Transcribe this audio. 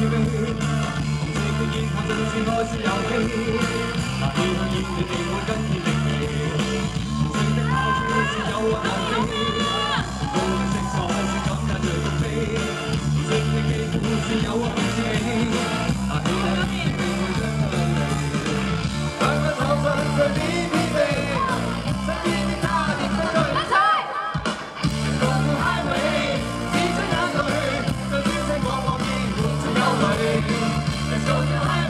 红色的艳谈总是爱是游戏，那烟去烟灭，地暗跟天明。红色的爱是诱惑难避，高的色是感叹着独悲。红色的记是诱惑无情，啊！don't know how